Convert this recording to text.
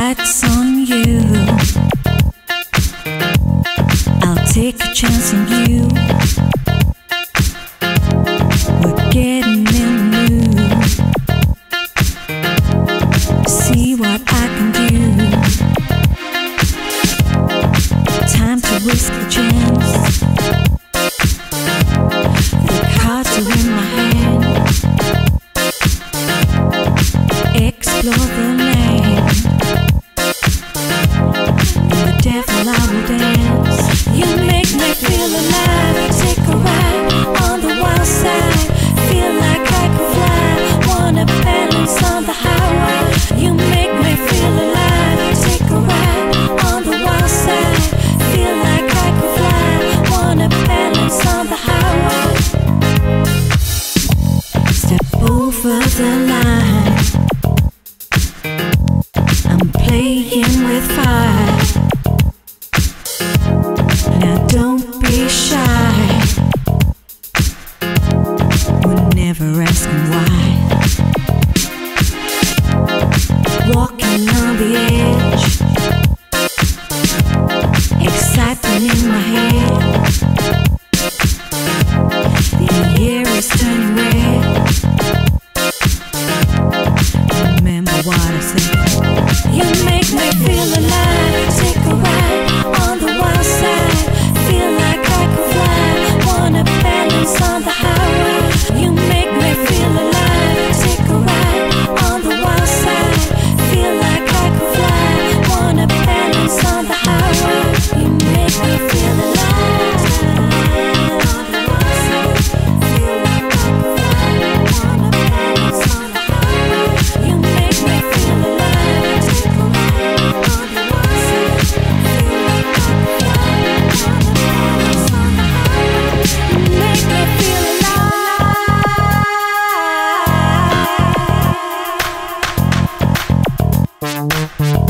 lights on you. I'll take a chance on you. We're getting in the mood. See what I can do. Time to risk a chance. The cards are in my hand. Explore the land. careful, I will dance. You make me feel alive. I take a ride on the wild side. Feel like I could fly. Wanna balance on the highwire. You make me feel alive. I take a ride on the wild side. Feel like I could fly. Wanna balance on the highwire. Step over the line. I'm playing with fire. Don't be shy. We never asking why. Música